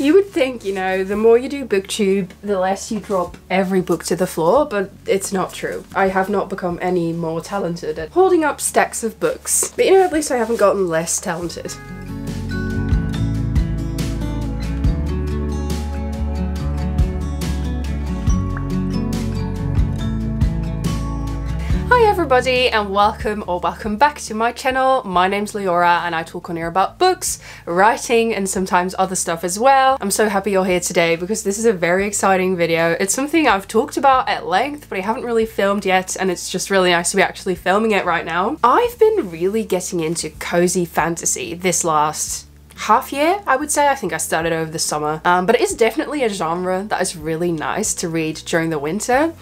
You would think, you know, the more you do booktube, the less you drop every book to the floor, but it's not true. I have not become any more talented at holding up stacks of books. But you know, at least I haven't gotten less talented. Everybody and welcome or welcome back to my channel. My name's Leora and I talk on here about books, writing and sometimes other stuff as well. I'm so happy you're here today because this is a very exciting video. It's something I've talked about at length but I haven't really filmed yet and it's just really nice to be actually filming it right now. I've been really getting into cozy fantasy this last half year, I would say. I think I started over the summer. Um, but it is definitely a genre that is really nice to read during the winter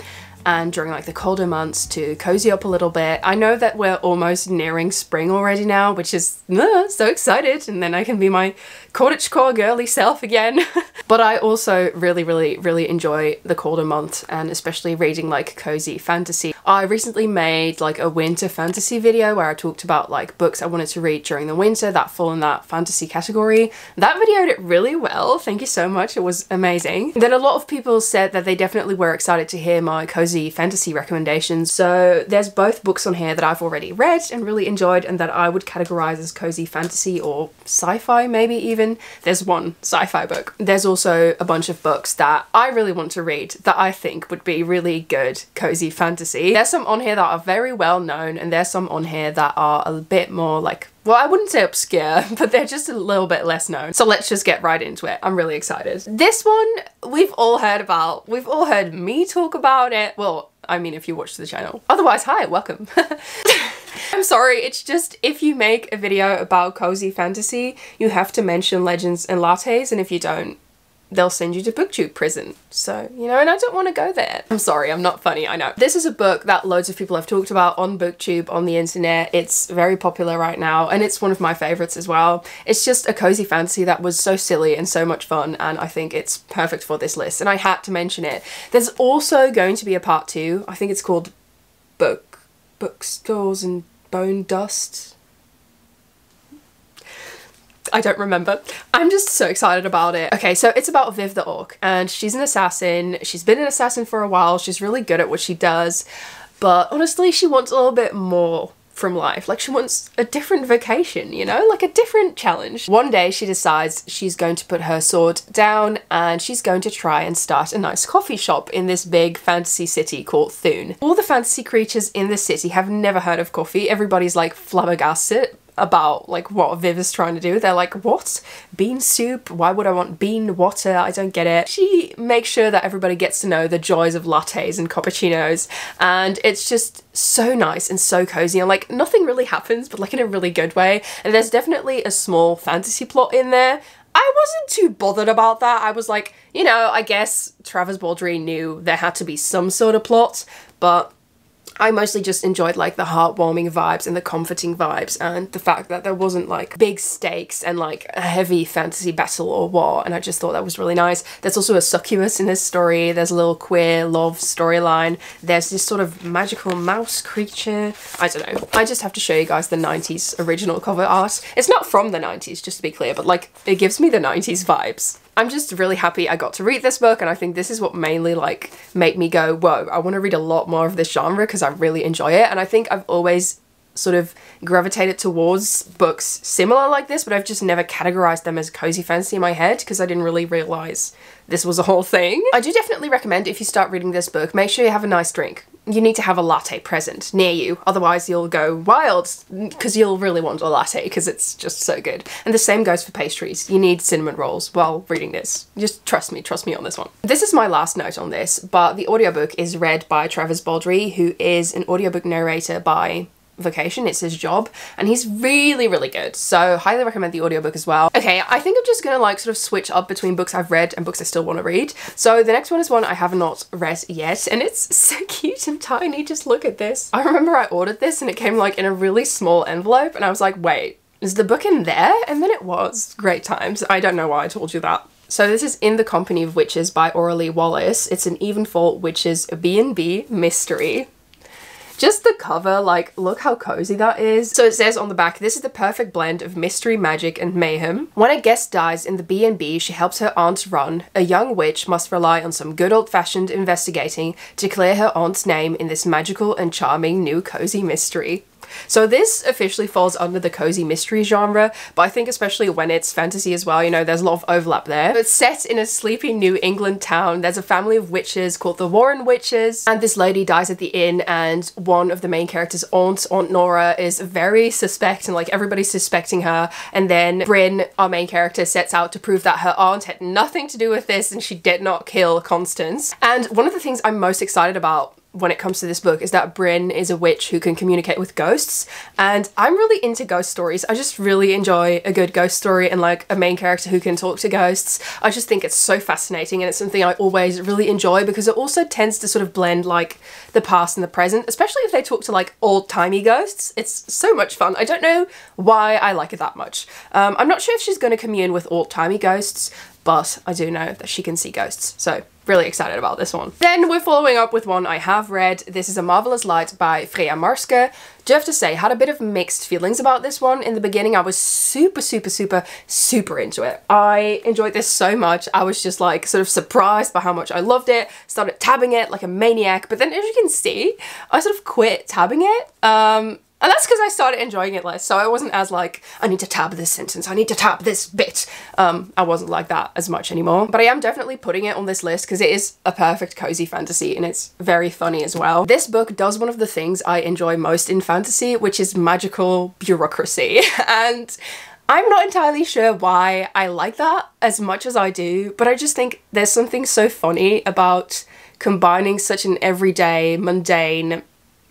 and during like the colder months to cozy up a little bit. I know that we're almost nearing spring already now, which is uh, so excited and then I can be my cottagecore girly self again. but I also really, really, really enjoy the colder months and especially reading like cozy fantasy. I recently made like a winter fantasy video where I talked about like books I wanted to read during the winter that fall in that fantasy category. That video did really well. Thank you so much. It was amazing. Then a lot of people said that they definitely were excited to hear my cozy fantasy recommendations. So there's both books on here that I've already read and really enjoyed and that I would categorize as cozy fantasy or sci-fi maybe even There's one sci-fi book. There's also a bunch of books that I really want to read that I think would be really good cozy fantasy. There's some on here that are very well known and there's some on here that are a bit more like well, I wouldn't say obscure, but they're just a little bit less known. So let's just get right into it. I'm really excited. This one we've all heard about. We've all heard me talk about it. Well, I mean, if you watch the channel. Otherwise, hi, welcome. I'm sorry, it's just if you make a video about cozy fantasy, you have to mention legends and lattes, and if you don't, they'll send you to booktube prison. So, you know, and I don't want to go there. I'm sorry, I'm not funny, I know. This is a book that loads of people have talked about on booktube, on the internet. It's very popular right now and it's one of my favorites as well. It's just a cozy fantasy that was so silly and so much fun and I think it's perfect for this list and I had to mention it. There's also going to be a part two. I think it's called Book, Bookstores and Bone Dust I don't remember. I'm just so excited about it. Okay, so it's about Viv the Orc and she's an assassin. She's been an assassin for a while. She's really good at what she does. But honestly, she wants a little bit more from life. Like she wants a different vocation, you know, like a different challenge. One day she decides she's going to put her sword down and she's going to try and start a nice coffee shop in this big fantasy city called Thune. All the fantasy creatures in the city have never heard of coffee. Everybody's like flabbergasted about like what Viv is trying to do. They're like, what? Bean soup? Why would I want bean water? I don't get it. She makes sure that everybody gets to know the joys of lattes and cappuccinos and it's just so nice and so cozy and like nothing really happens but like in a really good way and there's definitely a small fantasy plot in there I wasn't too bothered about that. I was like, you know, I guess Travis Baldree knew there had to be some sort of plot, but I mostly just enjoyed like the heartwarming vibes and the comforting vibes and the fact that there wasn't like big stakes and like a heavy fantasy battle or war and I just thought that was really nice. There's also a succubus in this story, there's a little queer love storyline, there's this sort of magical mouse creature. I don't know, I just have to show you guys the 90s original cover art. It's not from the 90s just to be clear but like it gives me the 90s vibes. I'm just really happy I got to read this book and I think this is what mainly like made me go, whoa, I want to read a lot more of this genre because I really enjoy it. And I think I've always sort of gravitated towards books similar like this, but I've just never categorized them as cozy fantasy in my head because I didn't really realize this was a whole thing. I do definitely recommend if you start reading this book, make sure you have a nice drink you need to have a latte present near you, otherwise you'll go wild because you'll really want a latte because it's just so good. And the same goes for pastries. You need cinnamon rolls while reading this. Just trust me, trust me on this one. This is my last note on this, but the audiobook is read by Travis Baldree, who is an audiobook narrator by vocation, it's his job, and he's really, really good. So highly recommend the audiobook as well. Okay, I think I'm just gonna like sort of switch up between books I've read and books I still want to read. So the next one is one I have not read yet, and it's so cute and tiny, just look at this. I remember I ordered this and it came like in a really small envelope, and I was like, wait, is the book in there? And then it was. Great times. I don't know why I told you that. So this is In the Company of Witches by Auralee Wallace. It's an Evenfall Witches B&B mystery. Just the cover, like, look how cozy that is. So it says on the back, this is the perfect blend of mystery, magic, and mayhem. When a guest dies in the B&B, she helps her aunt run. A young witch must rely on some good old-fashioned investigating to clear her aunt's name in this magical and charming new cozy mystery. So this officially falls under the cozy mystery genre, but I think especially when it's fantasy as well, you know, there's a lot of overlap there. It's set in a sleepy New England town. There's a family of witches called the Warren Witches, and this lady dies at the inn, and one of the main characters, Aunt, Aunt Nora, is very suspect, and like everybody's suspecting her. And then Bryn, our main character, sets out to prove that her aunt had nothing to do with this and she did not kill Constance. And one of the things I'm most excited about when it comes to this book is that Bryn is a witch who can communicate with ghosts and I'm really into ghost stories. I just really enjoy a good ghost story and like a main character who can talk to ghosts. I just think it's so fascinating and it's something I always really enjoy because it also tends to sort of blend like the past and the present, especially if they talk to like old-timey ghosts. It's so much fun. I don't know why I like it that much. Um, I'm not sure if she's going to commune with old-timey ghosts, but I do know that she can see ghosts. So really excited about this one. Then we're following up with one I have read. This is A Marvelous Light by Freya Marske. Do have to say, had a bit of mixed feelings about this one. In the beginning, I was super, super, super, super into it. I enjoyed this so much. I was just like sort of surprised by how much I loved it, started tabbing it like a maniac. But then as you can see, I sort of quit tabbing it. Um, and that's because I started enjoying it less, so I wasn't as like, I need to tab this sentence, I need to tab this bit. Um, I wasn't like that as much anymore. But I am definitely putting it on this list because it is a perfect cozy fantasy and it's very funny as well. This book does one of the things I enjoy most in fantasy, which is magical bureaucracy. and I'm not entirely sure why I like that as much as I do, but I just think there's something so funny about combining such an everyday, mundane,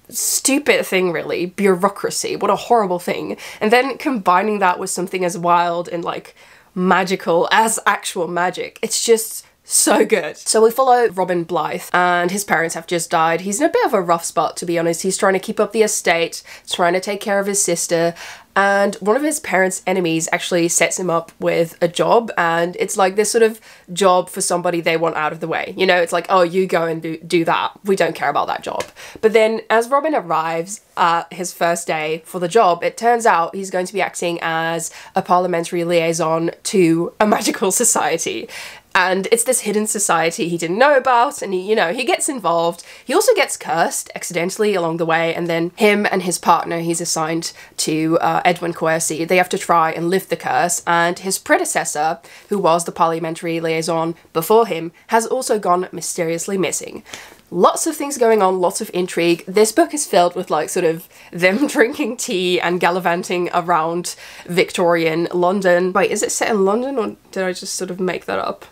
stupid thing really bureaucracy what a horrible thing and then combining that with something as wild and like magical as actual magic it's just so good. So we follow Robin Blythe and his parents have just died. He's in a bit of a rough spot to be honest. He's trying to keep up the estate, trying to take care of his sister and one of his parents' enemies actually sets him up with a job and it's like this sort of job for somebody they want out of the way. You know, it's like, oh, you go and do, do that. We don't care about that job. But then as Robin arrives at his first day for the job, it turns out he's going to be acting as a parliamentary liaison to a magical society and it's this hidden society he didn't know about and he you know he gets involved he also gets cursed accidentally along the way and then him and his partner he's assigned to uh, edwin Courcey they have to try and lift the curse and his predecessor who was the parliamentary liaison before him has also gone mysteriously missing lots of things going on, lots of intrigue. This book is filled with like sort of them drinking tea and gallivanting around Victorian London. Wait, is it set in London or did I just sort of make that up?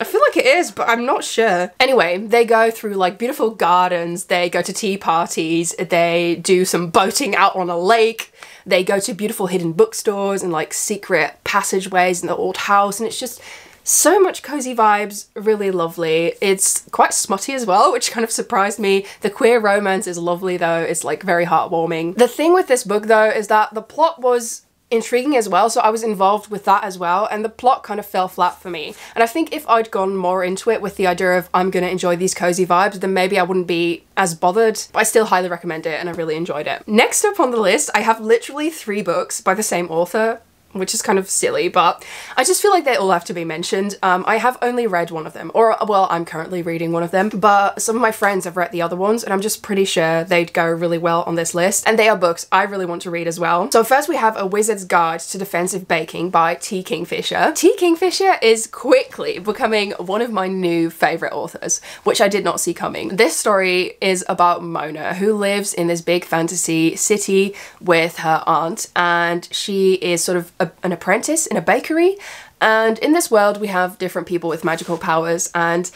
I feel like it is, but I'm not sure. Anyway, they go through like beautiful gardens, they go to tea parties, they do some boating out on a lake, they go to beautiful hidden bookstores and like secret passageways in the old house, and it's just so much cozy vibes, really lovely. It's quite smutty as well, which kind of surprised me. The queer romance is lovely though, it's like very heartwarming. The thing with this book though is that the plot was intriguing as well, so I was involved with that as well, and the plot kind of fell flat for me. And I think if I'd gone more into it with the idea of I'm gonna enjoy these cozy vibes, then maybe I wouldn't be as bothered, but I still highly recommend it and I really enjoyed it. Next up on the list, I have literally three books by the same author which is kind of silly, but I just feel like they all have to be mentioned. Um, I have only read one of them, or well, I'm currently reading one of them, but some of my friends have read the other ones, and I'm just pretty sure they'd go really well on this list, and they are books I really want to read as well. So first we have A Wizard's Guide to Defensive Baking by T. Kingfisher. T. Kingfisher is quickly becoming one of my new favourite authors, which I did not see coming. This story is about Mona, who lives in this big fantasy city with her aunt, and she is sort of a, an apprentice in a bakery. And in this world, we have different people with magical powers, and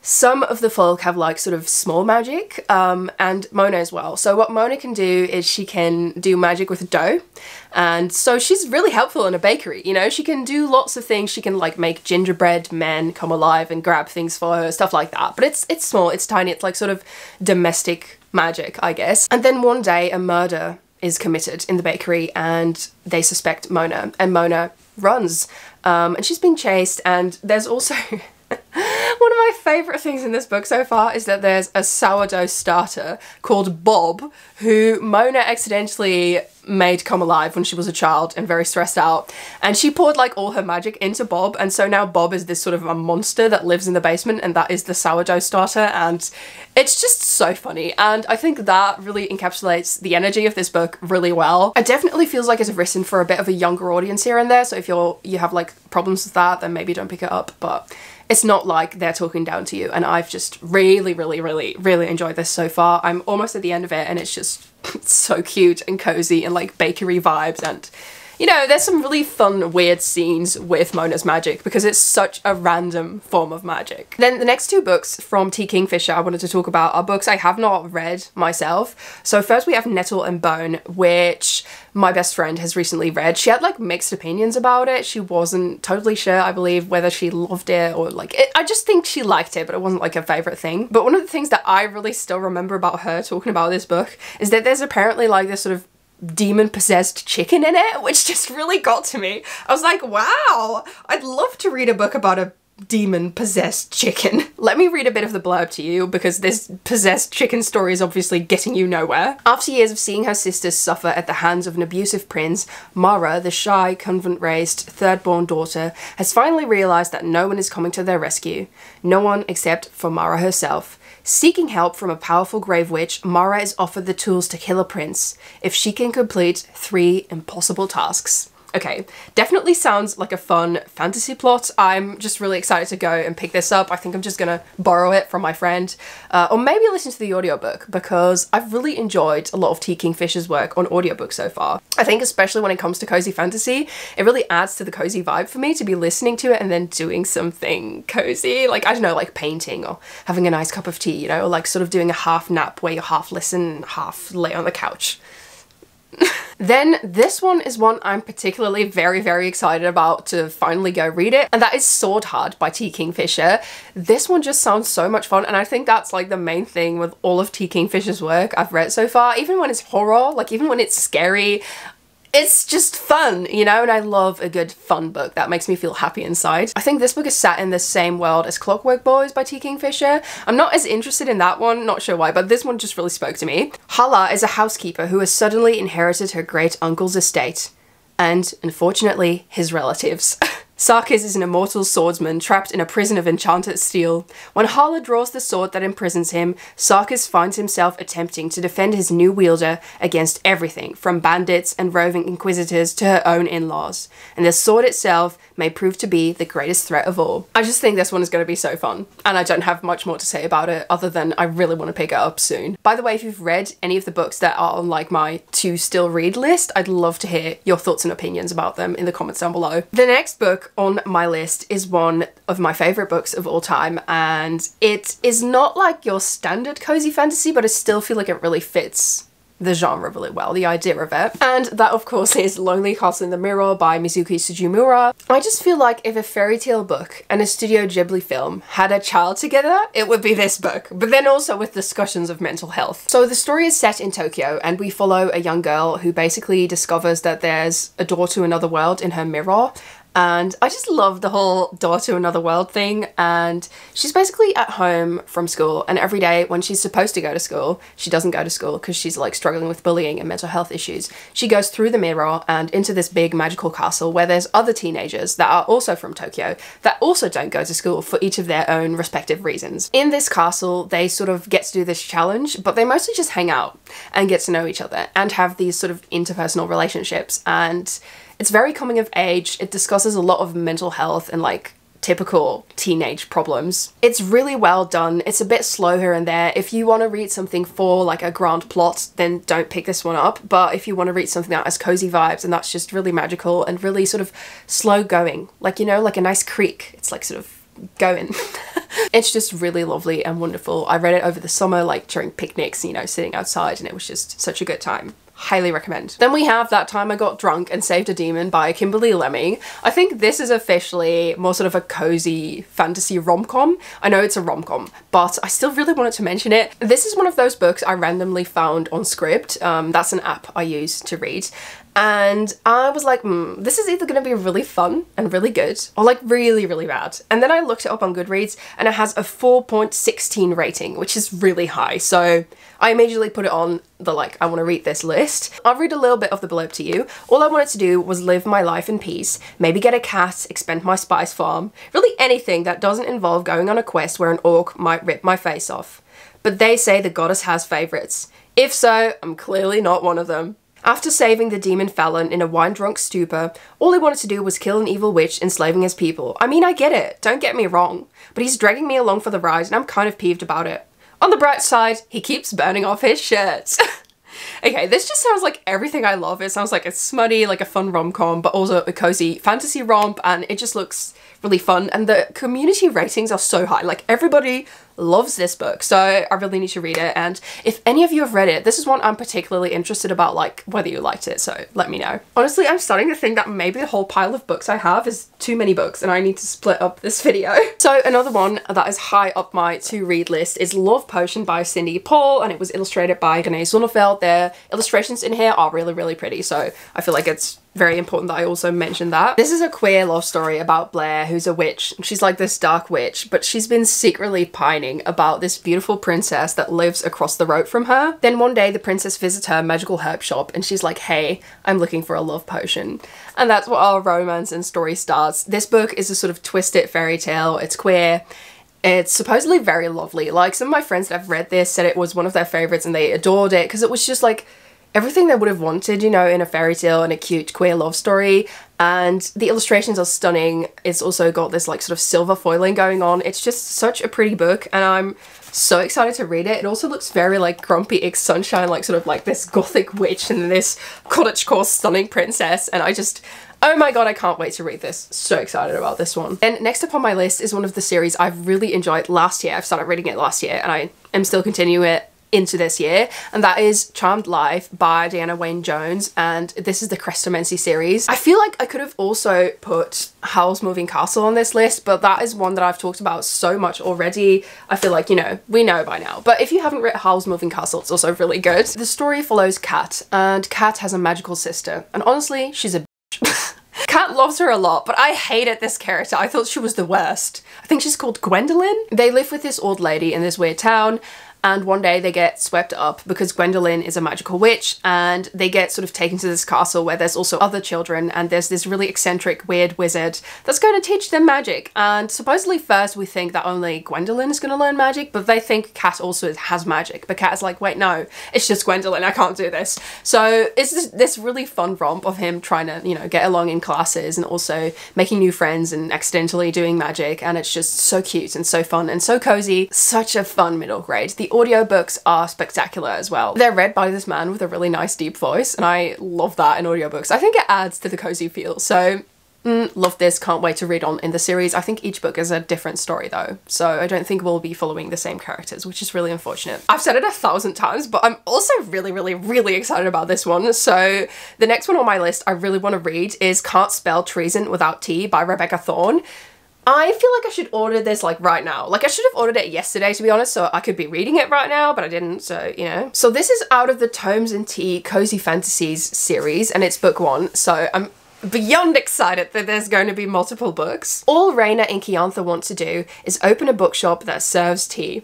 some of the folk have like sort of small magic, um, and Mona as well. So what Mona can do is she can do magic with dough, and so she's really helpful in a bakery. You know, she can do lots of things. She can like make gingerbread men come alive and grab things for her, stuff like that. But it's it's small, it's tiny, it's like sort of domestic magic, I guess. And then one day, a murder is committed in the bakery and they suspect Mona. And Mona runs um, and she's being chased. And there's also One of my favourite things in this book so far is that there's a sourdough starter called Bob, who Mona accidentally made come alive when she was a child and very stressed out. And she poured like all her magic into Bob, and so now Bob is this sort of a monster that lives in the basement, and that is the sourdough starter. And it's just so funny. And I think that really encapsulates the energy of this book really well. It definitely feels like it's written for a bit of a younger audience here and there. So if you're you have like problems with that, then maybe don't pick it up. But it's not like they're talking down to you. And I've just really, really, really, really enjoyed this so far. I'm almost at the end of it and it's just so cute and cozy and like bakery vibes and you know, there's some really fun, weird scenes with Mona's magic because it's such a random form of magic. Then the next two books from T. Kingfisher I wanted to talk about are books I have not read myself. So first we have Nettle and Bone, which my best friend has recently read. She had like mixed opinions about it. She wasn't totally sure, I believe, whether she loved it or like it. I just think she liked it, but it wasn't like her favorite thing. But one of the things that I really still remember about her talking about this book is that there's apparently like this sort of demon possessed chicken in it, which just really got to me. I was like, wow, I'd love to read a book about a demon possessed chicken. Let me read a bit of the blurb to you because this possessed chicken story is obviously getting you nowhere. After years of seeing her sisters suffer at the hands of an abusive prince, Mara, the shy, convent-raised, third-born daughter, has finally realised that no one is coming to their rescue. No one except for Mara herself. Seeking help from a powerful grave witch, Mara is offered the tools to kill a prince if she can complete three impossible tasks. Okay, definitely sounds like a fun fantasy plot. I'm just really excited to go and pick this up. I think I'm just gonna borrow it from my friend uh, or maybe listen to the audiobook because I've really enjoyed a lot of T. Kingfisher's work on audiobook so far. I think especially when it comes to cozy fantasy, it really adds to the cozy vibe for me to be listening to it and then doing something cozy. Like, I don't know, like painting or having a nice cup of tea, you know, or like sort of doing a half nap where you half listen, half lay on the couch. then this one is one I'm particularly very, very excited about to finally go read it, and that is Swordheart by T. Kingfisher. This one just sounds so much fun, and I think that's like the main thing with all of T. Kingfisher's work I've read so far. Even when it's horror, like even when it's scary, it's just fun, you know, and I love a good fun book that makes me feel happy inside. I think this book is set in the same world as Clockwork Boys by T. Kingfisher. I'm not as interested in that one, not sure why, but this one just really spoke to me. Hala is a housekeeper who has suddenly inherited her great uncle's estate, and unfortunately, his relatives. Sarkis is an immortal swordsman trapped in a prison of enchanted steel. When Hala draws the sword that imprisons him, Sarkis finds himself attempting to defend his new wielder against everything from bandits and roving inquisitors to her own in-laws. And the sword itself may prove to be the greatest threat of all. I just think this one is going to be so fun, and I don't have much more to say about it other than I really want to pick it up soon. By the way, if you've read any of the books that are on like my to still read list, I'd love to hear your thoughts and opinions about them in the comments down below. The next book on my list is one of my favorite books of all time, and it is not like your standard cozy fantasy, but I still feel like it really fits the genre really well, the idea of it. And that of course is Lonely Castle in the Mirror by Mizuki Tsujimura. I just feel like if a fairy tale book and a Studio Ghibli film had a child together, it would be this book, but then also with discussions of mental health. So the story is set in Tokyo and we follow a young girl who basically discovers that there's a door to another world in her mirror and I just love the whole door to another world thing. And she's basically at home from school and every day when she's supposed to go to school she doesn't go to school because she's like struggling with bullying and mental health issues. She goes through the mirror and into this big magical castle where there's other teenagers that are also from Tokyo that also don't go to school for each of their own respective reasons. In this castle they sort of get to do this challenge but they mostly just hang out and get to know each other and have these sort of interpersonal relationships. And it's very coming of age. It discusses a lot of mental health and like typical teenage problems. It's really well done. It's a bit slow here and there. If you want to read something for like a grand plot, then don't pick this one up. But if you want to read something that has cozy vibes and that's just really magical and really sort of slow going, like, you know, like a nice creek, it's like sort of going. it's just really lovely and wonderful. I read it over the summer, like during picnics, you know, sitting outside and it was just such a good time highly recommend. Then we have That Time I Got Drunk and Saved a Demon by Kimberly Lemming. I think this is officially more sort of a cozy fantasy rom-com. I know it's a rom-com, but I still really wanted to mention it. This is one of those books I randomly found on Scribd. Um, that's an app I use to read and I was like, hmm, this is either going to be really fun and really good or like really, really bad. And then I looked it up on Goodreads and it has a 4.16 rating, which is really high. So I immediately put it on the like, I want to read this list. I'll read a little bit of the blurb to you. All I wanted to do was live my life in peace, maybe get a cat, expand my spice farm, really anything that doesn't involve going on a quest where an orc might rip my face off. But they say the goddess has favourites. If so, I'm clearly not one of them. After saving the demon Felon in a wine-drunk stupor, all he wanted to do was kill an evil witch enslaving his people. I mean, I get it, don't get me wrong, but he's dragging me along for the ride and I'm kind of peeved about it. On the bright side, he keeps burning off his shirts. okay, this just sounds like everything I love. It sounds like a smutty, like a fun rom-com, but also a cozy fantasy romp, and it just looks really fun. And the community ratings are so high. Like, everybody loves this book, so I really need to read it. And if any of you have read it, this is one I'm particularly interested about, like whether you liked it, so let me know. Honestly, I'm starting to think that maybe the whole pile of books I have is too many books and I need to split up this video. So another one that is high up my to read list is Love Potion by Cindy Paul and it was illustrated by Renee Zonneveld. Their illustrations in here are really, really pretty, so I feel like it's very important that I also mention that. This is a queer love story about Blair, who's a witch. She's like this dark witch, but she's been secretly pining about this beautiful princess that lives across the road from her. Then one day the princess visits her magical herb shop and she's like, hey, I'm looking for a love potion. And that's where our romance and story starts. This book is a sort of twisted fairy tale. It's queer. It's supposedly very lovely. Like some of my friends that have read this said it was one of their favorites and they adored it because it was just like everything they would have wanted, you know, in a fairy tale and a cute queer love story. And the illustrations are stunning. It's also got this like sort of silver foiling going on. It's just such a pretty book and I'm so excited to read it. It also looks very like Grumpy X Sunshine, like sort of like this gothic witch and this cottagecore stunning princess. And I just, Oh my god, I can't wait to read this. So excited about this one. And next up on my list is one of the series I've really enjoyed last year. I've started reading it last year and I am still continuing it into this year, and that is Charmed Life by Diana Wynne Jones, and this is the Chrestomanci series. I feel like I could have also put Howl's Moving Castle on this list, but that is one that I've talked about so much already. I feel like, you know, we know by now. But if you haven't read Howl's Moving Castle, it's also really good. The story follows Kat, and Kat has a magical sister, and honestly, she's a Kat loves her a lot, but I hated this character. I thought she was the worst. I think she's called Gwendolyn. They live with this old lady in this weird town, and one day they get swept up because Gwendolyn is a magical witch and they get sort of taken to this castle where there's also other children and there's this really eccentric weird wizard that's going to teach them magic. And supposedly first we think that only Gwendolyn is going to learn magic but they think Kat also has magic. But Kat is like wait no it's just Gwendolyn. I can't do this. So it's this, this really fun romp of him trying to you know get along in classes and also making new friends and accidentally doing magic. And it's just so cute and so fun and so cozy. Such a fun middle grade. The audiobooks are spectacular as well. They're read by this man with a really nice deep voice and I love that in audiobooks. I think it adds to the cozy feel. So Mm, love this, can't wait to read on in the series. I think each book is a different story though, so I don't think we'll be following the same characters, which is really unfortunate. I've said it a thousand times, but I'm also really, really, really excited about this one. So the next one on my list I really want to read is Can't Spell Treason Without Tea by Rebecca Thorne. I feel like I should order this like right now. Like I should have ordered it yesterday to be honest, so I could be reading it right now, but I didn't, so you know. So this is out of the Tomes and Tea Cozy Fantasies series and it's book one, so I'm beyond excited that there's going to be multiple books. All Reyna and Kiantha want to do is open a bookshop that serves tea.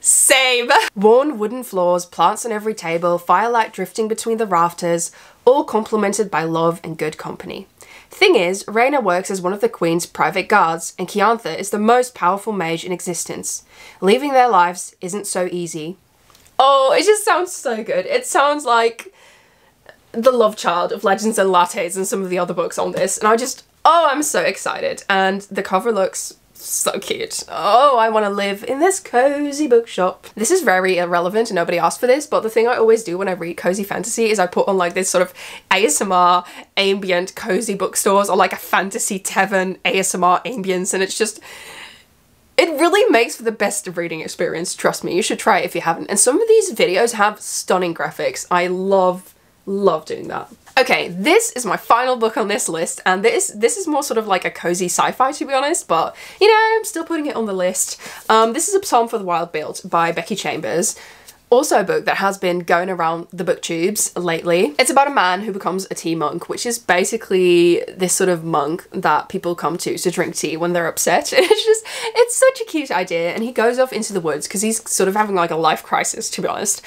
Same! Worn wooden floors, plants on every table, firelight drifting between the rafters, all complemented by love and good company. Thing is, Reyna works as one of the Queen's private guards, and Kiantha is the most powerful mage in existence. Leaving their lives isn't so easy. Oh, it just sounds so good. It sounds like the love child of Legends and Lattes and some of the other books on this, and I just, oh, I'm so excited. And the cover looks so cute. Oh, I want to live in this cozy bookshop. This is very irrelevant and nobody asked for this, but the thing I always do when I read cozy fantasy is I put on like this sort of ASMR ambient cozy bookstores or like a fantasy tavern ASMR ambience and it's just it really makes for the best reading experience, trust me. You should try it if you haven't. And some of these videos have stunning graphics. I love, love doing that. Okay, this is my final book on this list, and this this is more sort of like a cozy sci-fi to be honest, but you know, I'm still putting it on the list. Um, this is A Psalm for the Wild Built by Becky Chambers. Also a book that has been going around the booktubes lately. It's about a man who becomes a tea monk, which is basically this sort of monk that people come to to drink tea when they're upset. it's just, it's such a cute idea. And he goes off into the woods because he's sort of having like a life crisis, to be honest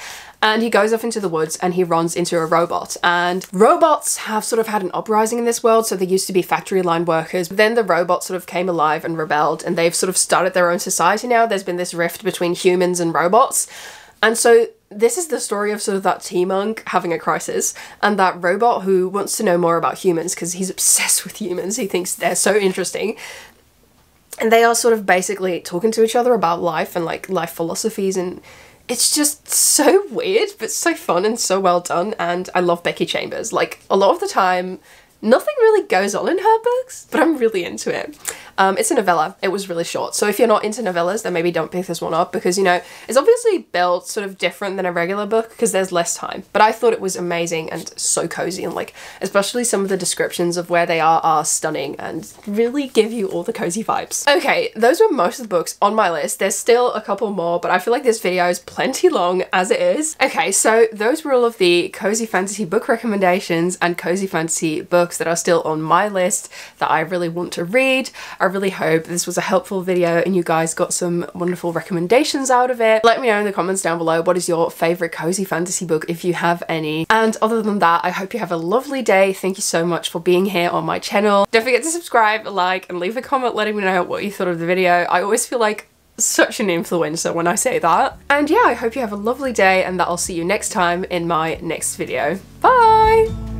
and he goes off into the woods and he runs into a robot and robots have sort of had an uprising in this world so they used to be factory line workers then the robots sort of came alive and rebelled and they've sort of started their own society now there's been this rift between humans and robots and so this is the story of sort of that tea monk having a crisis and that robot who wants to know more about humans because he's obsessed with humans. He thinks they're so interesting. And they are sort of basically talking to each other about life and like life philosophies and it's just so weird but so fun and so well done and I love Becky Chambers. Like a lot of the time nothing really goes on in her books, but I'm really into it. Um, it's a novella. It was really short. So if you're not into novellas, then maybe don't pick this one up because, you know, it's obviously built sort of different than a regular book because there's less time. But I thought it was amazing and so cozy and like, especially some of the descriptions of where they are are stunning and really give you all the cozy vibes. Okay, those were most of the books on my list. There's still a couple more, but I feel like this video is plenty long as it is. Okay, so those were all of the cozy fantasy book recommendations and cozy fantasy books that are still on my list that I really want to read. I really hope this was a helpful video and you guys got some wonderful recommendations out of it. Let me know in the comments down below what is your favourite cozy fantasy book if you have any. And other than that, I hope you have a lovely day. Thank you so much for being here on my channel. Don't forget to subscribe, like, and leave a comment letting me know what you thought of the video. I always feel like such an influencer when I say that. And yeah, I hope you have a lovely day and that I'll see you next time in my next video. Bye!